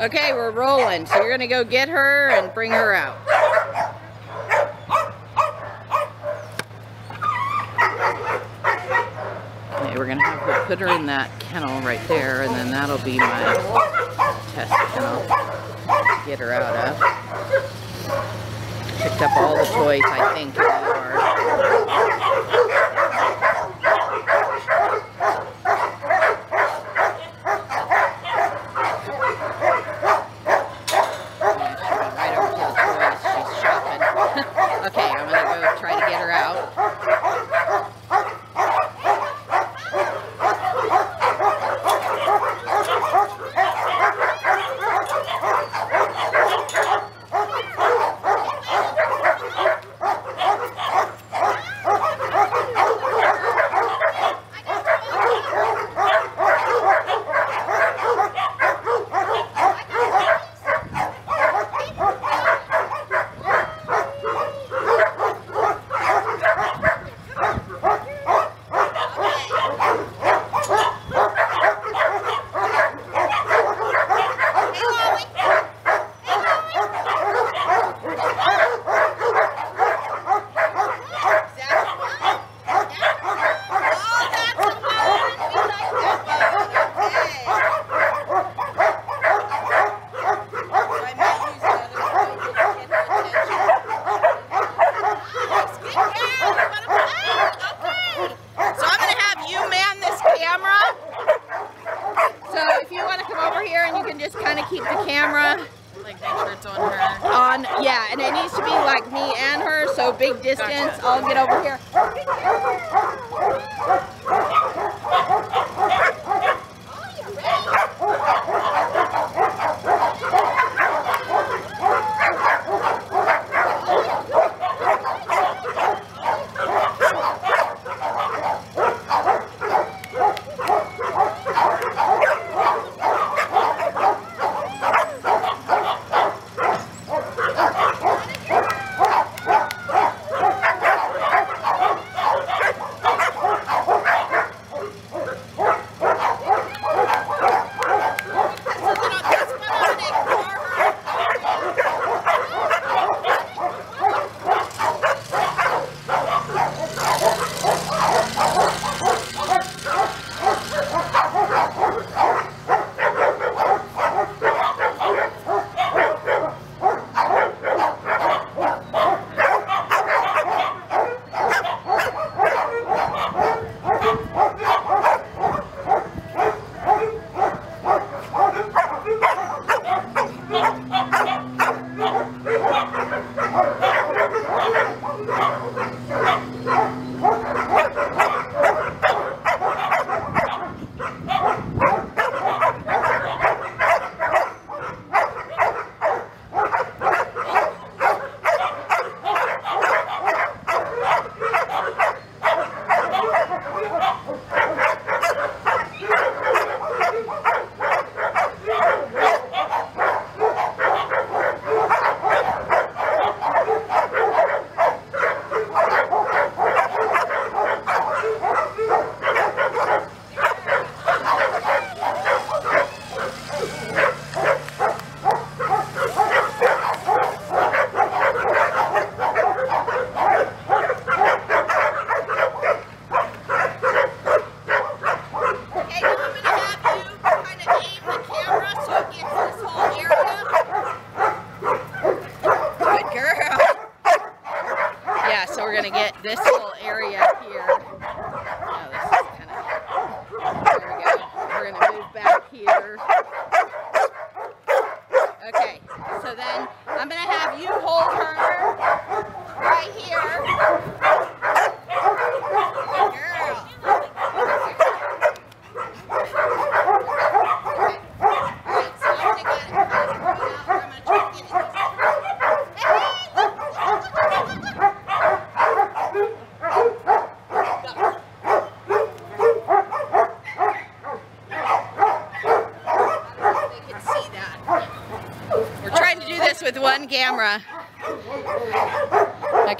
Okay, we're rolling. So you're gonna go get her and bring her out. Okay, we're gonna have her put her in that kennel right there, and then that'll be my test kennel. to Get her out of. Picked up all the toys, I think, in the. Yeah, she'll be right over to the toys. She's shopping. Okay, I'm gonna go try to get her out. So I'm gonna have you man this camera. So if you want to come over here and you can just kind of keep the camera Like make sure it's on her. on, yeah, and it needs to be like me and her, so big distance. I'll get over here.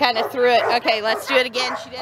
Kind of threw it. Okay, let's do it again. She did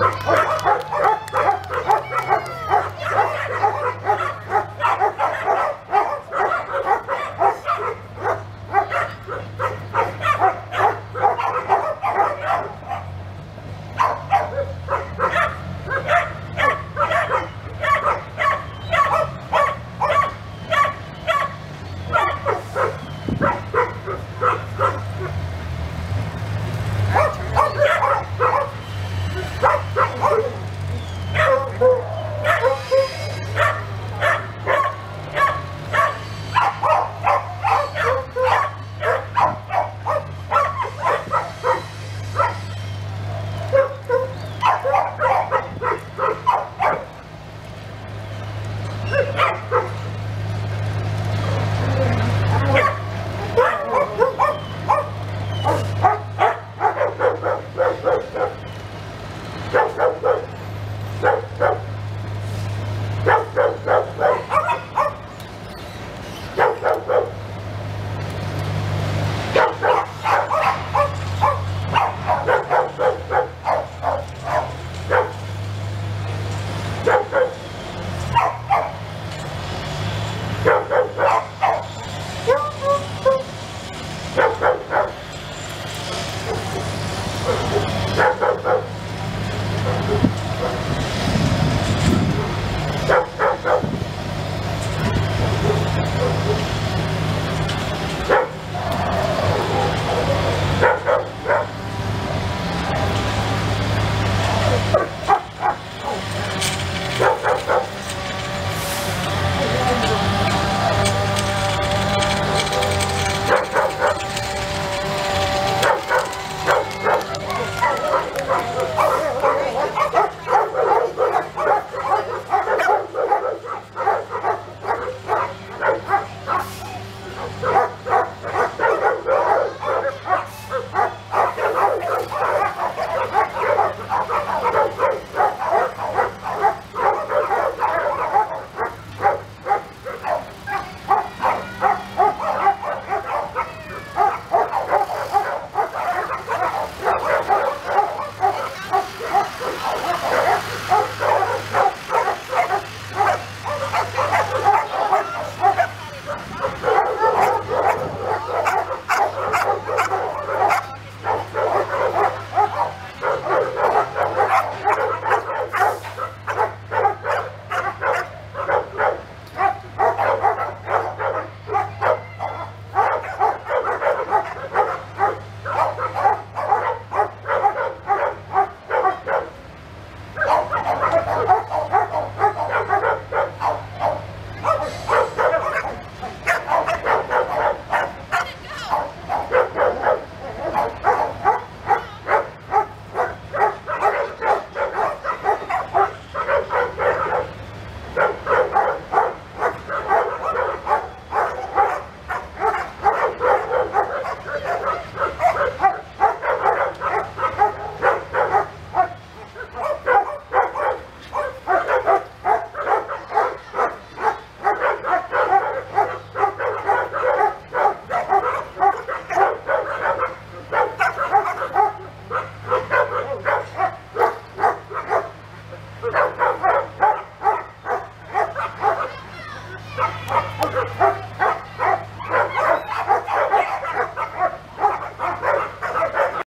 Oh,